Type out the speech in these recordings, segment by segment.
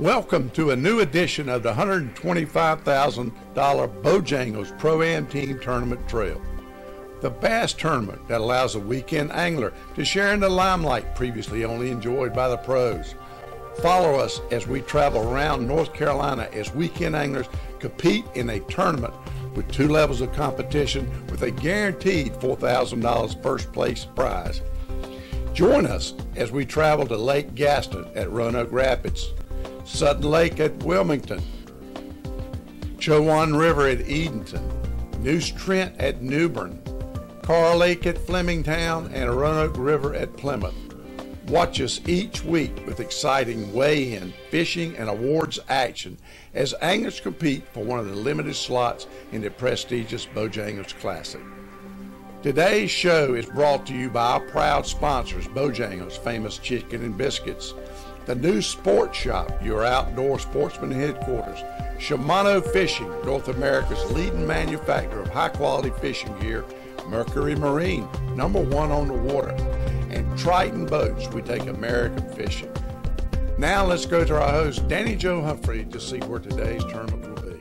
Welcome to a new edition of the $125,000 Bojangles Pro-Am Team Tournament Trail. The Bass Tournament that allows a weekend angler to share in the limelight previously only enjoyed by the pros. Follow us as we travel around North Carolina as weekend anglers compete in a tournament with two levels of competition with a guaranteed $4,000 first place prize. Join us as we travel to Lake Gaston at Roanoke Rapids, Sutton Lake at Wilmington, Chowan River at Edenton, Neuse Trent at Newbern, Kerr Lake at Flemingtown, and Roanoke River at Plymouth. Watch us each week with exciting weigh-in, fishing, and awards action as anglers compete for one of the limited slots in the prestigious Bojangles Classic. Today's show is brought to you by our proud sponsors, Bojangles Famous Chicken and Biscuits, the new sports shop, your outdoor sportsman headquarters, Shimano Fishing, North America's leading manufacturer of high quality fishing gear, Mercury Marine, number one on the water, and Triton Boats, we take American fishing. Now let's go to our host, Danny Joe Humphrey, to see where today's tournament will be.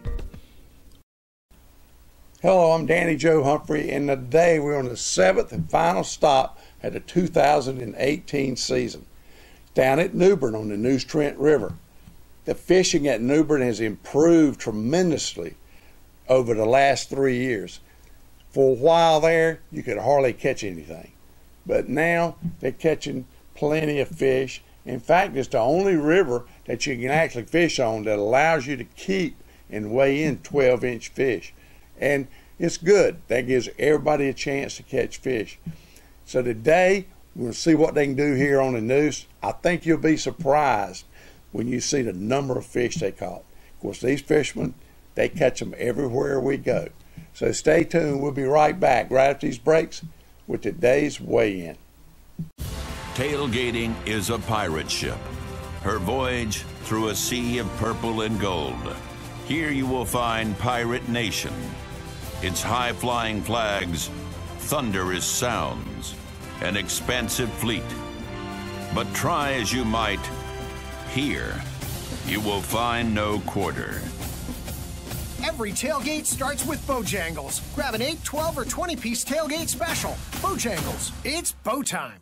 Hello, I'm Danny Joe Humphrey, and today we're on the seventh and final stop at the 2018 season down at New Bern on the Neuse Trent River. The fishing at New Bern has improved tremendously over the last three years. For a while there, you could hardly catch anything. But now they're catching plenty of fish. In fact, it's the only river that you can actually fish on that allows you to keep and weigh in 12 inch fish. And it's good. That gives everybody a chance to catch fish. So today We'll see what they can do here on the Neuse. I think you'll be surprised when you see the number of fish they caught. Of course, these fishermen, they catch them everywhere we go. So stay tuned. We'll be right back right after these breaks with today's weigh-in. Tailgating is a pirate ship. Her voyage through a sea of purple and gold. Here you will find Pirate Nation. Its high flying flags, thunderous sounds, an expansive fleet. But try as you might, here you will find no quarter. Every tailgate starts with Bojangles. Grab an 8, 12, or 20 piece tailgate special. Bojangles, it's Bo time.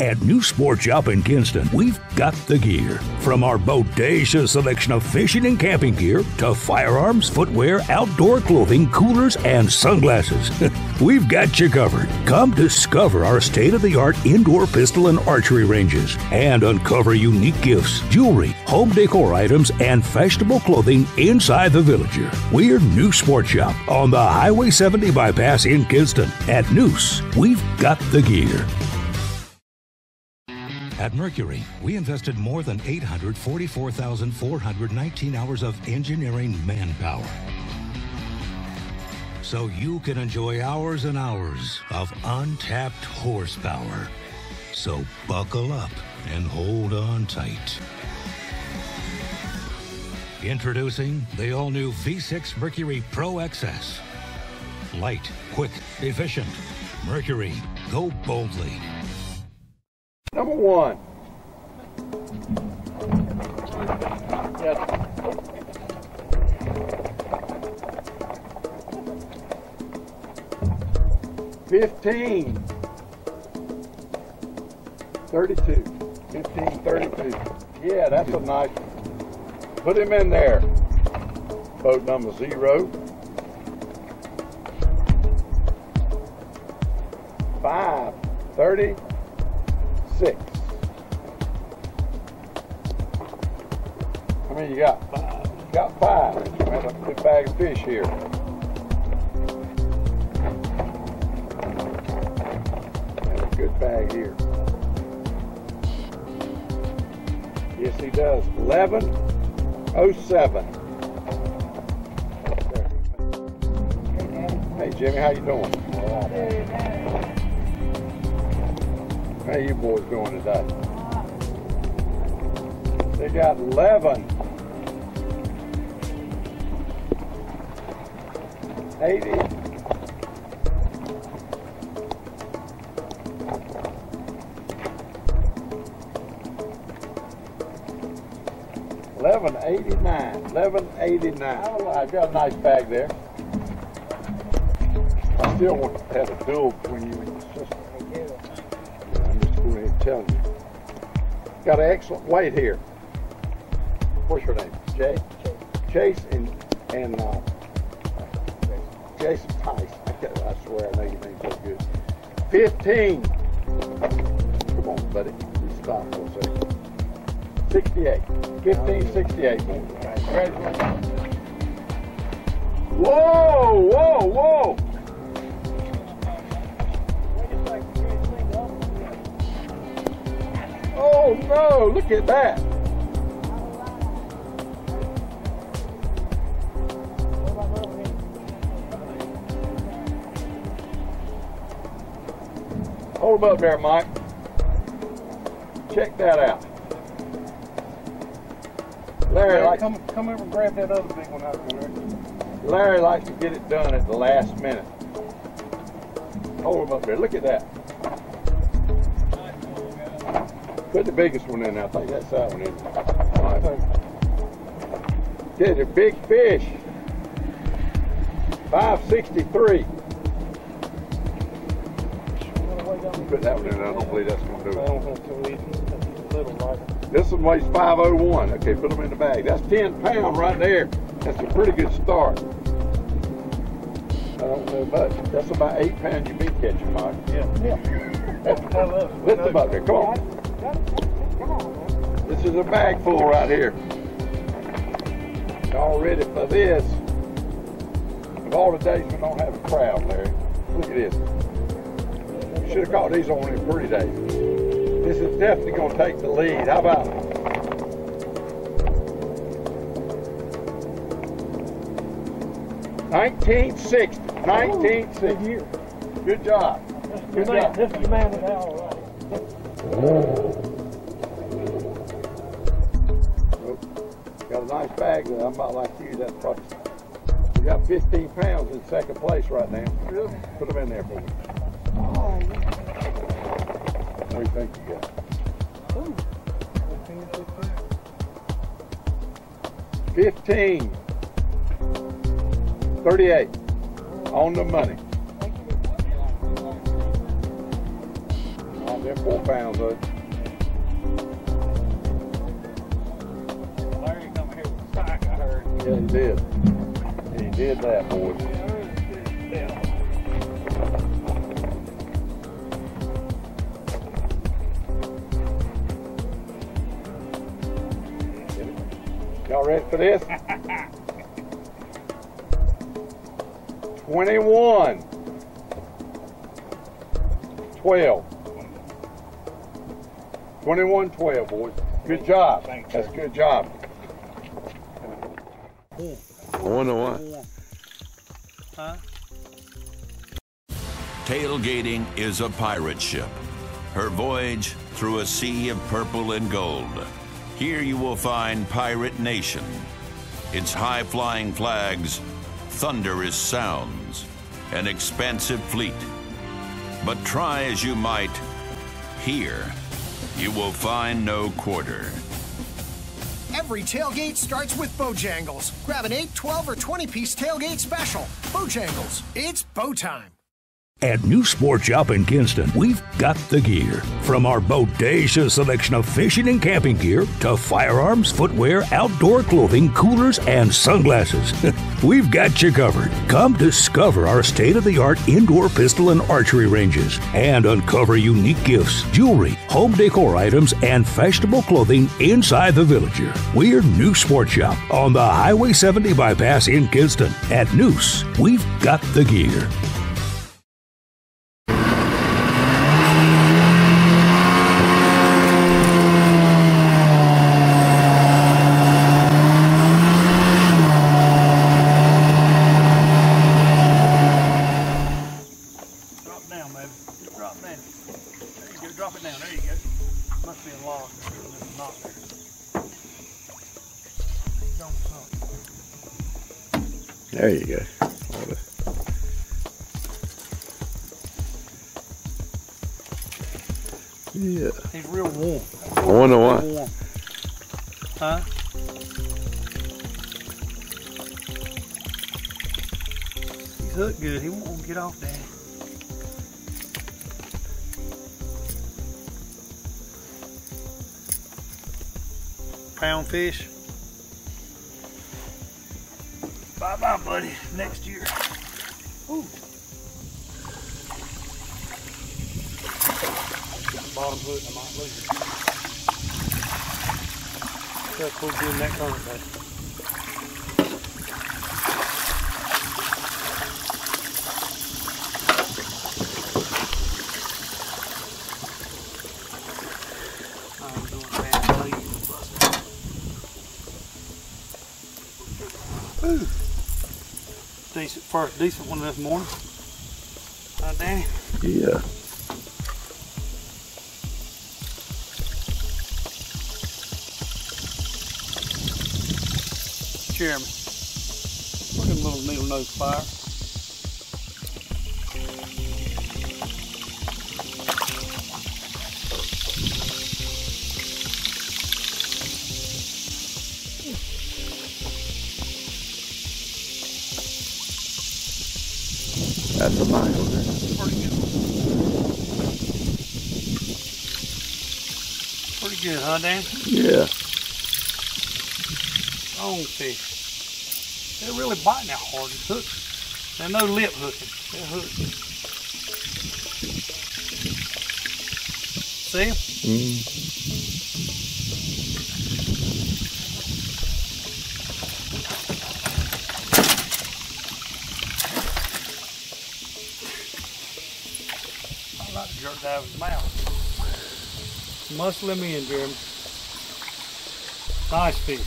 At Neuse Sport Shop in Kinston, we've got the gear. From our bodacious selection of fishing and camping gear to firearms, footwear, outdoor clothing, coolers, and sunglasses. we've got you covered. Come discover our state of the art indoor pistol and archery ranges and uncover unique gifts, jewelry, home decor items, and fashionable clothing inside the Villager. We're Neuse Sport Shop on the Highway 70 bypass in Kinston. At Neuse, we've got the gear. At Mercury, we invested more than 844,419 hours of engineering manpower. So you can enjoy hours and hours of untapped horsepower. So buckle up and hold on tight. Introducing the all new V6 Mercury Pro XS. Light, quick, efficient. Mercury, go boldly. One. Yes. Fifteen. Thirty-two. Fifteen, thirty-two. Yeah, that's a nice one. Put him in there. Boat number zero. Five. Thirty got? Five. Got five. That's a good bag of fish here. That's a good bag here. Yes, he does. 1107. Hey, Jimmy, how you doing? How you boys doing today? They got 11. 80. Eleven eighty nine. Eleven eighty nine. I've got a nice bag there. I still want to have a duel between you and your sister. Yeah, I'm just going ahead and telling you. Got an excellent weight here. What's your name? Jay. Chase and and Jason Tice. I, I swear I know your name so good. Fifteen. Come on, buddy. Stop for a second. 68. 1568. Congratulations. Whoa, whoa, whoa. Oh no, look at that. Hold him up there, Mike. Check that out. Larry, likes, come, come over and grab that other big one out there. Larry likes to get it done at the last minute. Hold him up there. Look at that. Put the biggest one in there. I think that's that one in there. All right. Did a big fish. 563. Put that one in. I don't believe that's going to do it. don't think so either. That's a little lighter. This one weighs 501. Okay, put them in the bag. That's 10 pounds right there. That's a pretty good start. I don't know much. That's about eight pounds you've been catching, Mike. Yeah. Yeah. I love. Lift them up there. Come on. This is a bag full right here. Y'all ready for this? Of all the days we don't have a crowd, Larry. Look at this. Should have caught these on in pretty days. This is definitely going to take the lead. How about it? Nineteen sixty. Nineteen sixty. Good job. Good job. This is man of the hour. Got a nice bag there. I'm about like you. That's probably. We got 15 pounds in second place right now. Put them in there for me. What do you think you got? 15. 38. On the money. Oh, they're four pounds of it. Larry come here with a sack, I heard. Yeah, he did. He did that, boy. Y'all ready for this? 21. 12. 21 12, boys. Good job. Thanks, That's sir. good job. One to one. Huh? Tailgating is a pirate ship. Her voyage through a sea of purple and gold. Here you will find Pirate Nation. Its high flying flags, thunderous sounds, an expansive fleet. But try as you might, here you will find no quarter. Every tailgate starts with Bojangles. Grab an 8, 12, or 20 piece tailgate special. Bojangles, it's Bo time. At Neuse Sport Shop in Kinston, we've got the gear. From our bodacious selection of fishing and camping gear to firearms, footwear, outdoor clothing, coolers, and sunglasses. we've got you covered. Come discover our state of the art indoor pistol and archery ranges and uncover unique gifts, jewelry, home decor items, and fashionable clothing inside the Villager. We're Neuse Sport Shop on the Highway 70 bypass in Kinston. At Neuse, we've got the gear. There you go. Yeah. He's real warm. I wonder why. Warm. Huh? He's hooked good. He won't get off that. Pound fish. Buddy. Next year. Ooh. Bottom hook, I might lose it. Pull good in that current, doing buddy. Ooh. Decent, first decent one this morning. Danny? Yeah. Jeremy. Look at little needle nose fire. That's a one. Pretty good. Pretty good, huh, Dan? Yeah. Long fish. They're really biting that hard. It's hooked. They're no lip hooking. They're hooked. See 'em? Mm. Jerk of his mouth. Muscle him in, Jeremy. Nice fish.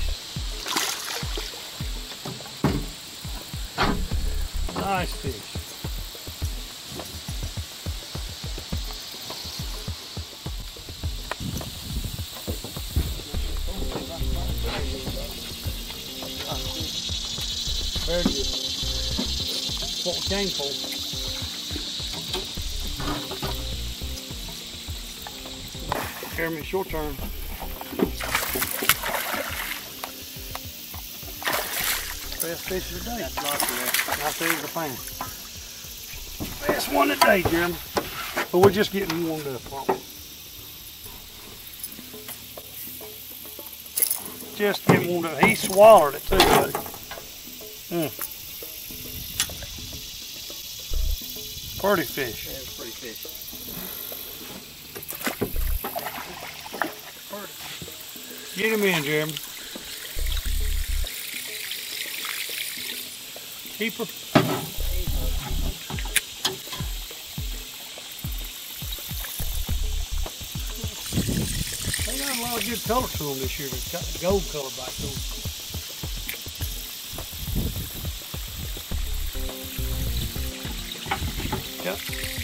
Nice fish. Very good. What we came for. Jeremy, it's your turn. Best fish of the day. That's lots of that. Right there's the pan. Best one today, Jeremy. But we're just getting warmed up. aren't we? Just getting warmed up. He swallowed it too, buddy. Mm. Pretty fish. That's pretty fish. Get him in, Jeremy. Keeper. They got a lot of good color to them this year. They've got the gold color back to them. Yep.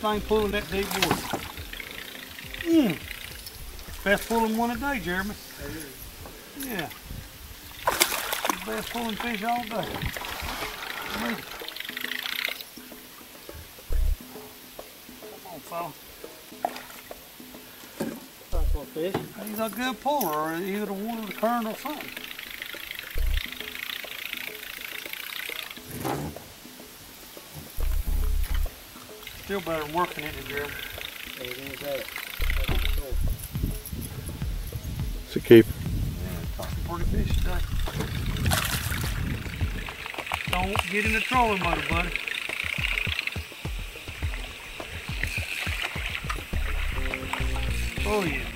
That thing pulling that deep water. Mm. Best pulling one a day, Jeremy. Yeah. Best pulling fish all day. Me. Come on, fella. That's what fish. He's a good puller, or either the water, the current, or something. Still better than working it, Jeremy. It is that. That's for sure. It's a keeper. Yeah, caught some pretty fish today. Don't get in the trolling motor, buddy. Oh yeah.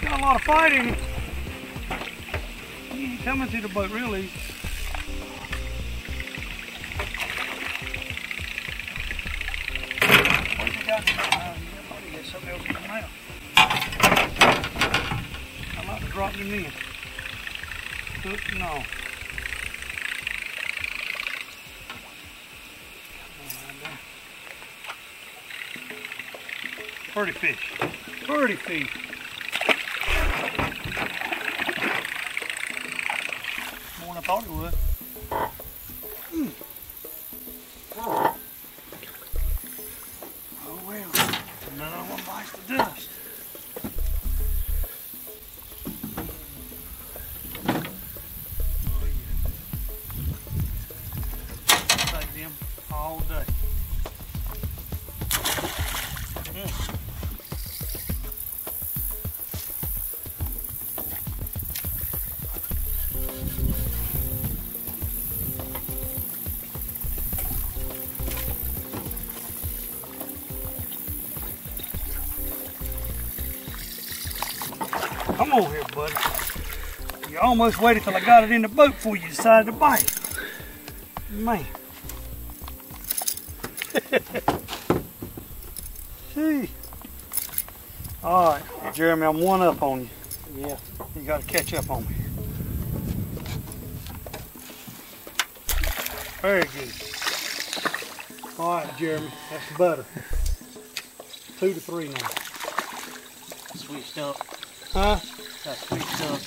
Got a lot of fight in it. You coming through the boat real probably got something else the mouth. I like to drop them in. Pretty fish. Pretty fish. More than I thought it would. Almost waited till I got it in the boat before you decided to bite. Man. See. All right, Jeremy, I'm one up on you. Yeah. You got to catch up on me. Very good. All right, Jeremy, that's better. Two to three now. Switched up. Huh? Got switched up.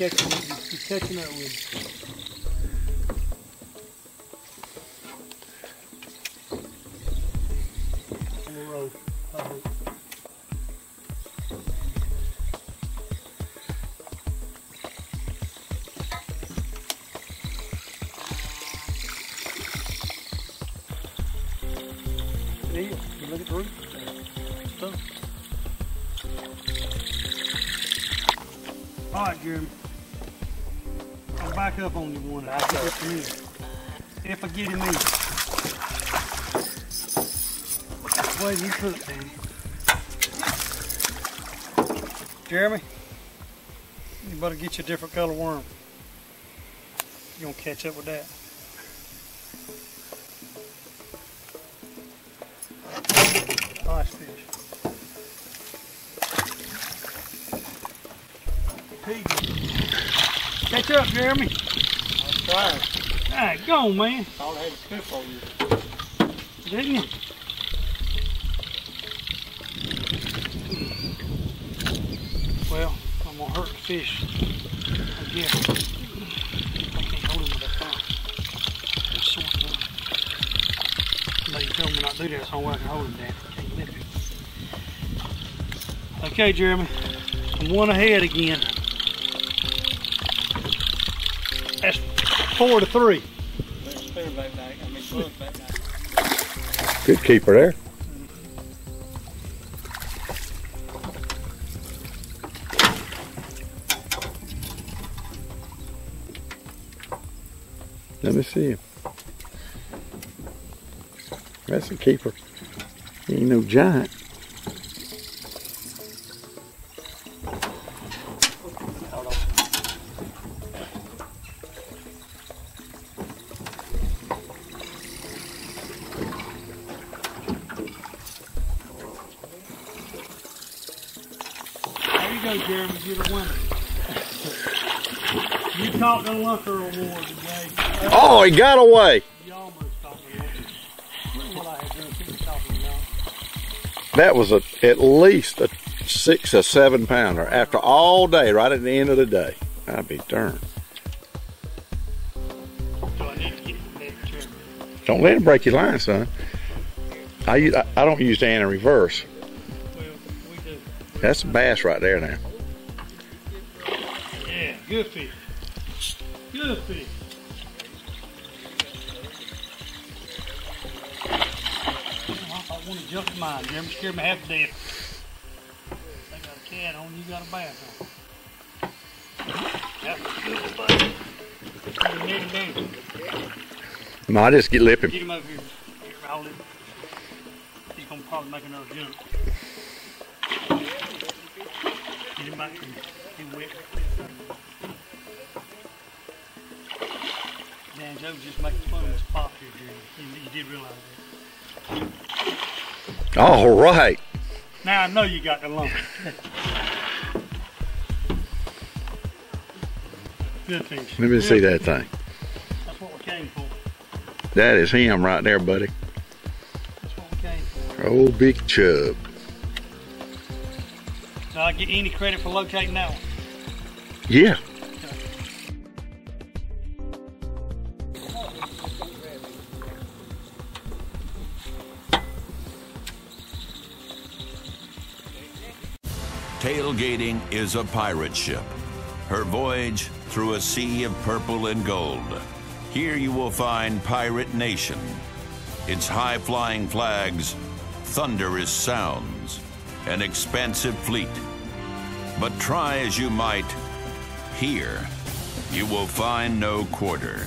You're catching, you're catching up with Way you cook, Danny. Jeremy, you better get you a different color worm. You're gonna catch up with that. Nice fish. Catch up, Jeremy. I'm trying. All right, go on, man. Thought I had a scoop on you. Didn't you? Well, I'm gonna hurt the fish. Again. I can't hold him with that thumb. It's sore thumb. No, you told me not to do that, so I can hold him down. Can't lift him. Okay, Jeremy. I'm one ahead again. That's four to three. There's a spinnerbait back. I mean, bug back back. Good keeper there. Let me see him. That's a keeper. He ain't no giant. There you go, Jeremy. You're the winner. You caught the lunker award today. Oh, he got away. I. That was a, at least a six or seven pounder after all day, right at the end of the day. I'd be darned. I. Don't let him break your line, son. I I don't use the anti reverse. That's a bass right there now. Yeah, good fish. Good fish. Mine. Jeremy scared me half to death. I got a cat on, you got a bass on. That was good, buddy. No, I just get lipping. Get him over here. Here. He's gonna probably make another jump. Get him back in. He wet. Dan Joe just making fun of this pop here, Jeremy. You, you did realize that. All right. Now I know you got the lump. Good. Let me see that thing. That's what we came for. That is him right there, buddy. That's what we came for. Old big chub. Did I get any credit for locating that one? Yeah. Tailgating is a pirate ship. Her voyage through a sea of purple and gold. Here you will find Pirate Nation. Its high flying flags, thunderous sounds, an expansive fleet. But try as you might, here you will find no quarter.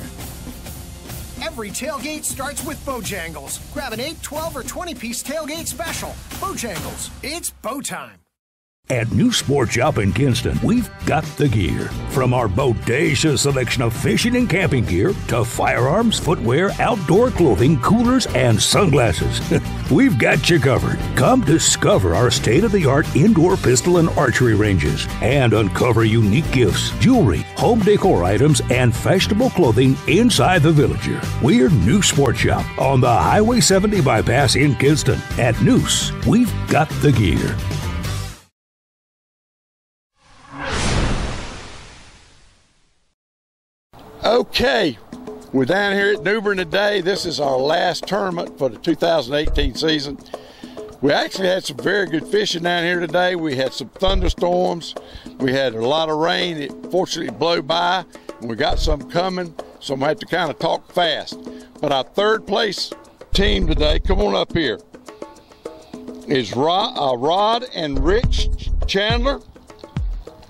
Every tailgate starts with Bojangles. Grab an 8, 12, or 20 piece tailgate special. Bojangles, it's Bo time. At Neuse Sport Shop in Kinston, we've got the gear. From our bodacious selection of fishing and camping gear to firearms, footwear, outdoor clothing, coolers, and sunglasses. we've got you covered. Come discover our state of the art indoor pistol and archery ranges and uncover unique gifts, jewelry, home decor items, and fashionable clothing inside the Villager. We're Neuse Sport Shop on the Highway 70 bypass in Kinston. At Neuse, we've got the gear. Okay, we're down here at New Bern today. This is our last tournament for the 2018 season. We actually had some very good fishing down here today. We had some thunderstorms. We had a lot of rain. It fortunately blew by, and we got some coming, so I'm gonna have to kind of talk fast. But our third place team today, come on up here, is Rod, uh, Rod and Rich Chandler.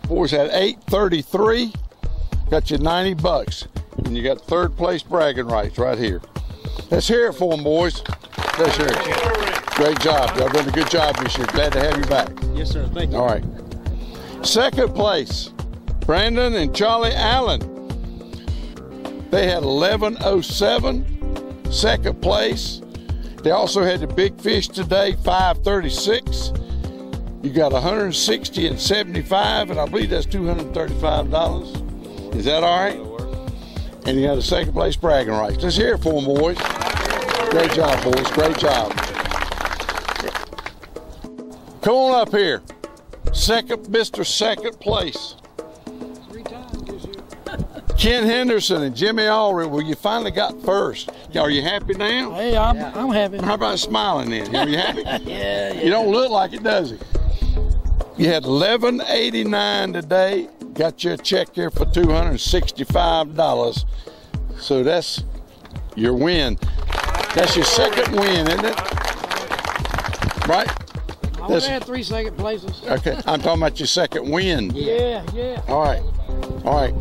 Boys had 833. Got you 90 bucks. And you got third place bragging rights right here. Let's hear it for them, boys. Let's hear it. Great job. Y'all done a good job this year. Glad to have you back. Yes, sir. Thank you. All right. Second place, Brandon and Charlie Allen. They had 1107. Second place. They also had the big fish today, 536. You got 160 and 75, and I believe that's $235. Is that all right? And you got a second place bragging rights. Let's hear it for them, boys. Great job, boys. Great job. Come on up here. Second, Mr. Second place. Ken Henderson and Jimmy Allred. Well, you finally got first. Are you happy now? Hey, I'm, I'm happy. How about smiling then? Are you happy? yeah, You don't look like it, does it? You had 1189 today. Got you a check here for $265. So that's your win. That's your second win, isn't it? Right? I was had three second places. Okay. I'm talking about your second win. Yeah, yeah. All right. All right.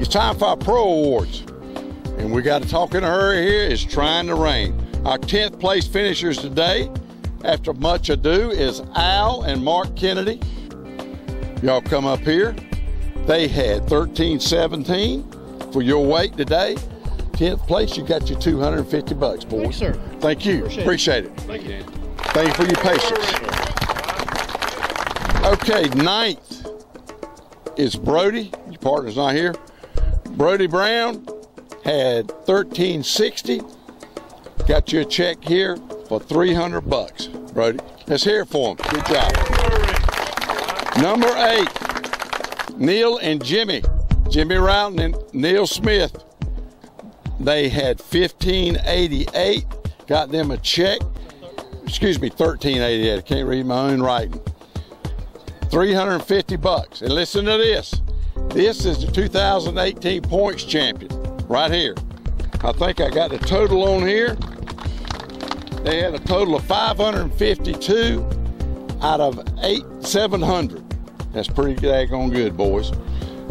It's time for our pro awards. And we got to talk in a hurry here. It's trying to rain. Our 10th place finishers today, after much ado, is Al and Mark Kennedy. Y'all come up here. They had 1317 for your weight today. 10th place, you got your 250 bucks, boys. Thanks, sir. Thank you. Appreciate it. Appreciate it. Thank you. Thank you for your patience. Okay, ninth is Brody. Your partner's not here. Brody Brown had 1360. Got you a check here for 300 bucks, Brody. Let's hear for him. Good job. Number eight, Neil and Jimmy. Jimmy Routon and Neil Smith. They had 1588. Got them a check excuse me, 1388. I can't read my own writing. 350 bucks. And listen to this. This is the 2018 points champion right here. I think I got the total on here. They had a total of 552 out of eight 700. That's pretty daggone good, boys.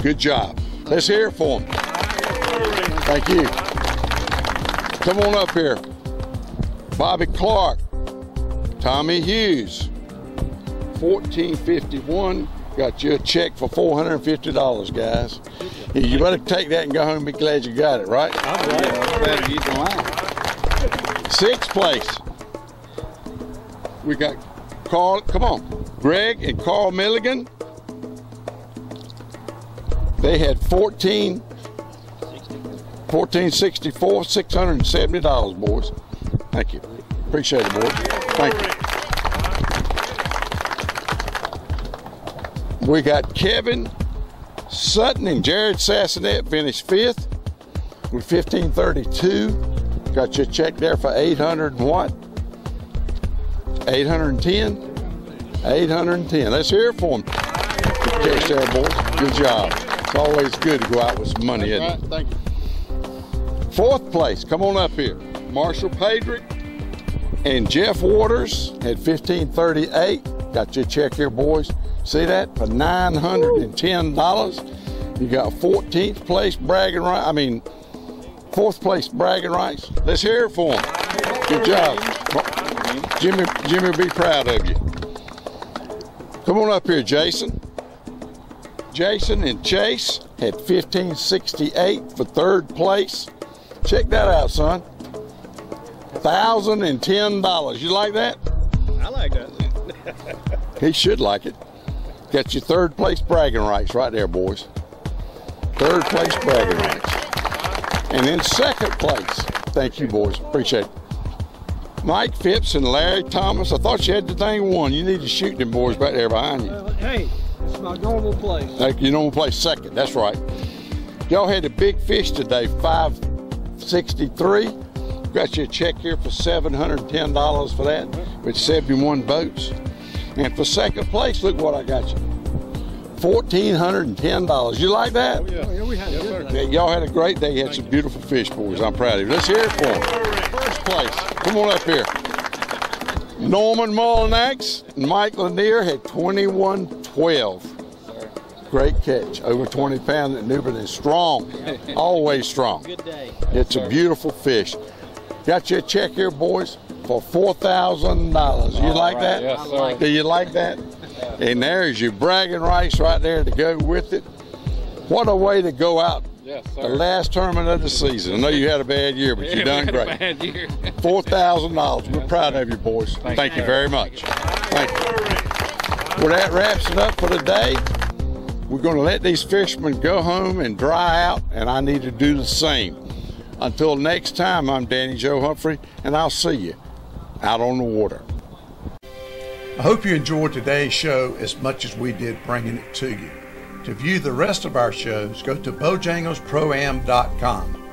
Good job. Let's hear it for them. Thank you. Come on up here. Bobby Clark, Tommy Hughes, 1451. Got you a check for $450, guys. You better take that and go home and be glad you got it, right? I'm glad use the line. Sixth place. We got Carl, come on, Greg and Carl Milligan. They had 14, 1464, $670, boys. Thank you. Appreciate it, boys. Thank you. We got Kevin Sutton and Jared Sassonet finished fifth with 1532. Got your check there for 800 and what? 810? 810. Let's hear it for them. Good catch there, boys. Good job. It's always good to go out with some money, isn't it? Thank you. Fourth place, come on up here. Marshall Padrick and Jeff Waters at 1538. Got your check here, boys. See that? For $910. You got 14th place bragging right. I mean, fourth place bragging rights. Let's hear it for them. Good job. Jimmy, Jimmy will be proud of you. Come on up here, Jason. Jason and Chase had 1568 for third place. Check that out, son. Thousand and ten dollars. You like that? I like that. He should like it. Got your third place bragging rights right there, boys. Third place bragging rights. And then second place. Thank you, boys. Appreciate it. Mike Phipps and Larry Thomas. I thought you had the thing won. You need to shoot them boys back there behind you. Well, hey, it's my normal place. Like you know, play second. That's right. Y'all had a big fish today, 563. Got you a check here for $710 for that, with 71 boats. And for second place, look what I got you. $1,410. You like that? Oh, yeah, we had a y'all had a great day. You had some beautiful fish, boys. I'm proud of you. Let's hear it for them. First place. Come on up here. Norman Mullinax and Mike Lanier had 2112. Great catch. Over 20 pounds at New Bern is strong. Always strong. Good day. It's a beautiful fish. Got you a check here, boys, for $4,000. You like that? Yes, sir. Do you like that? And there's your bragging rights right there to go with it. What a way to go out Yes, the last tournament of the season. I know you had a bad year, but you done great. Bad year. Four thousand dollars. We're proud of you, boys. Thank, you very much. Thank you. Well, that wraps it up for today. We're going to let these fishermen go home and dry out, and I need to do the same. Until next time, I'm Danny Joe Humphrey, and I'll see you out on the water. I hope you enjoyed today's show as much as we did bringing it to you. To view the rest of our shows, go to bojanglesproam.com.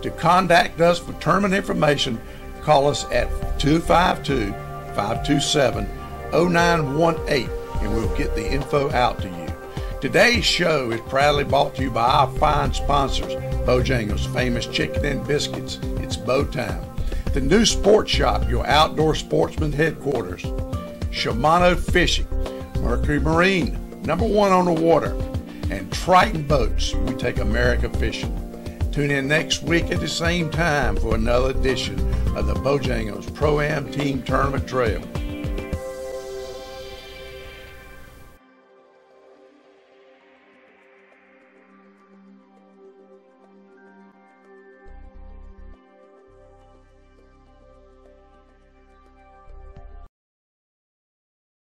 To contact us for tournament information, call us at 252 527 0918 and we'll get the info out to you. Today's show is proudly brought to you by our fine sponsors, Bojangles, famous chicken and biscuits. It's Bo time. The new sports shop, your outdoor sportsman headquarters. Shimano Fishing, Mercury Marine, number one on the water, and Triton Boats. We take America fishing. Tune in next week at the same time for another edition of the Bojangles Pro Am Team Tournament Trail.